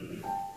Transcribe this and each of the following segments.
Mm-hmm.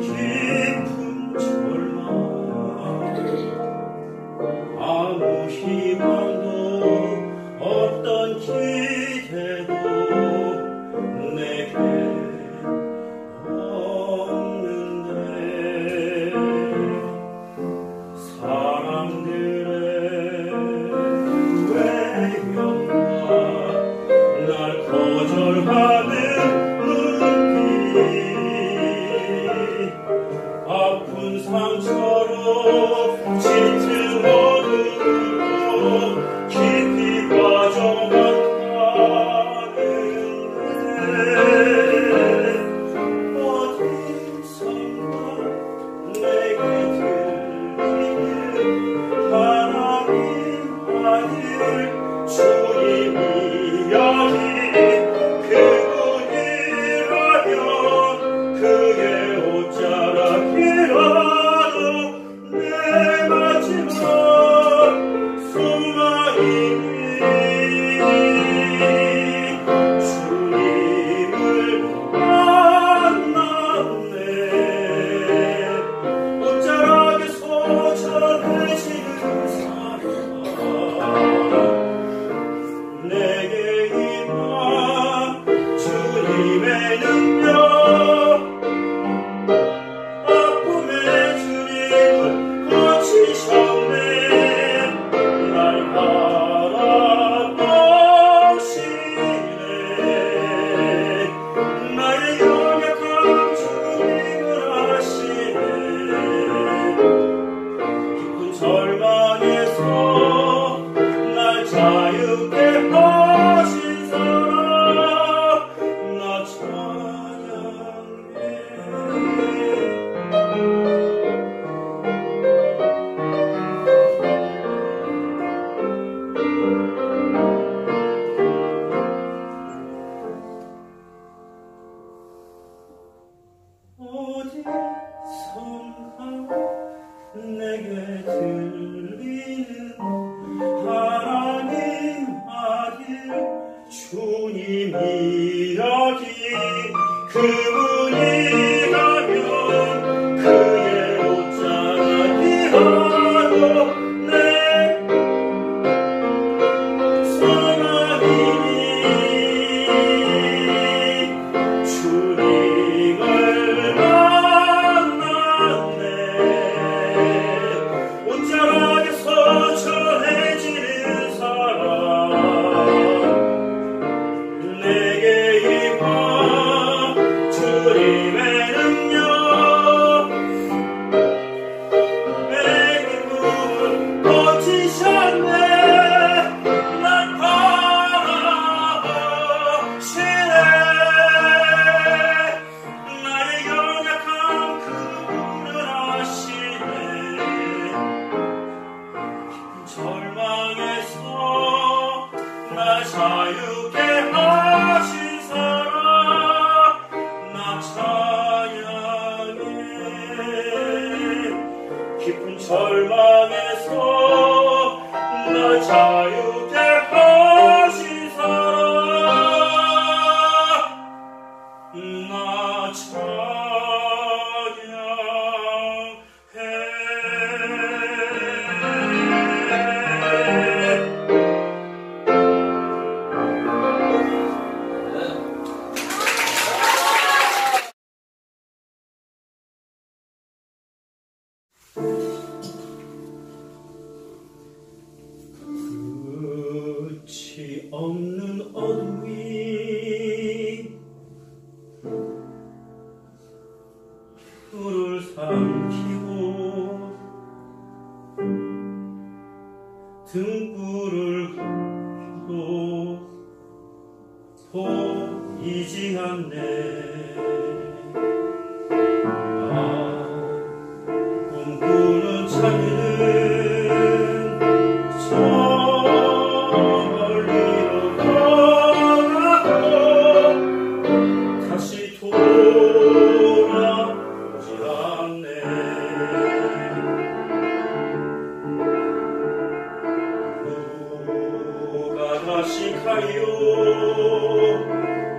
깊은 절망. 아무 힘 은 상처로 짙은 어둠으로 등불을 끄고 보이지 않네 하여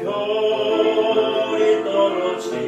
별이 떨어지